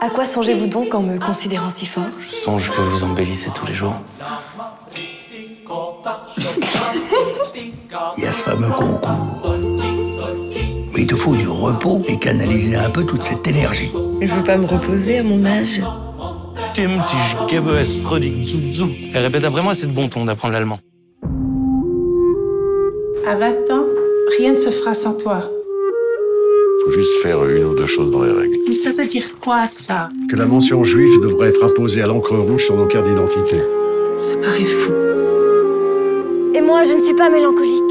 À quoi songez-vous donc en me considérant si fort? Je songe que vous embellissez tous les jours. Il y a ce fameux concours. Mais il te faut du repos et canaliser un peu toute cette énergie. Je veux pas me reposer à mon âge. Tim, Elle répète après moi, c'est de bon ton d'apprendre l'allemand. À 20 ans, rien ne se fera sans toi. Faut juste faire une ou deux choses dans les règles. Mais ça veut dire quoi, ça? Que la mention juif devrait être apposée à l'encre rouge sur nos cartes d'identité. Ça paraît fou. Et moi, je ne suis pas mélancolique.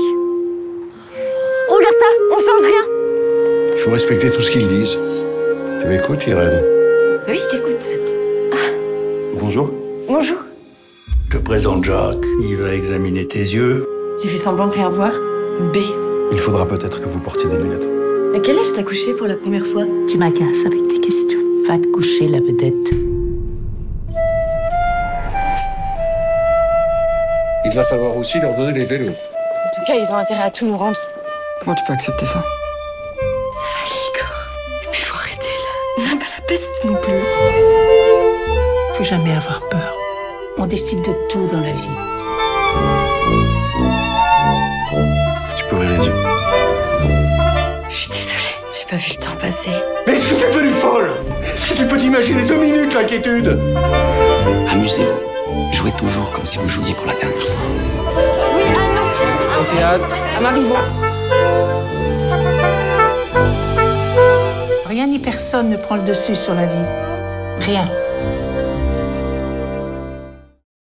Regarde ça, on change rien. Il faut respecter tout ce qu'ils disent. Tu m'écoutes, Irène? Oui, je t'écoute. Bonjour. Bonjour. Je te présente Jacques. Il va examiner tes yeux. J'ai fait semblant de rien voir? B. Il faudra peut-être que vous portiez des lunettes. À quel âge t'as couché pour la première fois? Tu m'agaces avec tes questions. Va te coucher, la vedette. Il va falloir aussi leur donner les vélos. En tout cas, ils ont intérêt à tout nous rendre. Comment tu peux accepter ça? Ça va aller, Igor. Et puis faut arrêter là. On n'a pas la peste non plus. Faut jamais avoir peur. On décide de tout dans la vie. Pas vu le temps passer. Mais est-ce que t'es devenue folle? Est-ce que tu peux t'imaginer deux minutes l'inquiétude? Amusez-vous. Jouez toujours comme si vous jouiez pour la dernière fois. Oui, ah non Au théâtre, À Marivaux. Rien ni personne ne prend le dessus sur la vie. Rien.